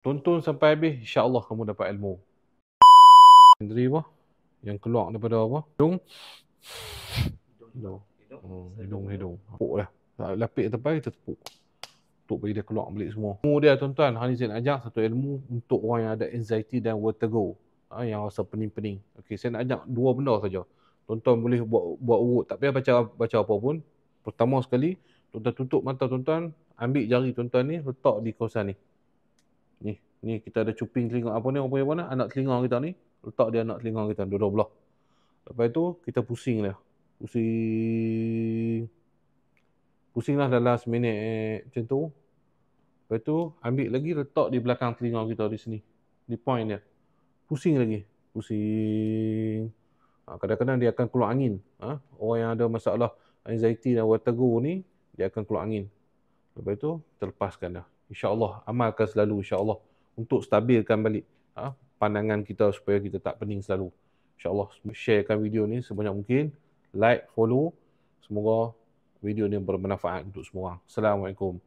Tonton sampai habis, insya-Allah kamu dapat ilmu. Sendiri apa? Yang keluar daripada apa? Hidung. Hidung. Hmm, hidung, hidung. Tepuk dah. Lapik ke tepi, kita tepuk. Untuk bagi dia keluar balik semua. Ilmu dia tuan-tuan, Hani Zain ajak satu ilmu untuk orang yang ada anxiety dan vertigo. Ha, yang rasa pening-pening. Okey, saya nak ajak dua benda saja. Tuan-tuan boleh buat buat urut. Tak payah baca baca apa pun. Pertama sekali, tuan-tuan tutup mata tuan-tuan, ambil jari tuan-tuan ni, letak di kawasan ni. Ni, ni kita ada cuping telinga apa ni apa ni? Anak telinga kita ni. Letak dia anak telinga kita dua-dua belah. Lepas tu kita pusing dia. Pusing. Pusinglah dalam seminit eh, macam tu. Lepas tu ambil lagi letak di belakang telinga kita di sini. Di point dia. Pusing lagi. Pusing. Ha, kadang-kadang dia akan keluar angin. Ha? Orang yang ada masalah anxiety dan vertigo ni, dia akan keluar angin. Lepas tu, terlepaskan dah. InsyaAllah, amalkan selalu insyaAllah. Untuk stabilkan balik ha? pandangan kita supaya kita tak pening selalu. InsyaAllah, sharekan video ni sebanyak mungkin. Like, follow. Semoga video ni bermanfaat untuk semua. Assalamualaikum.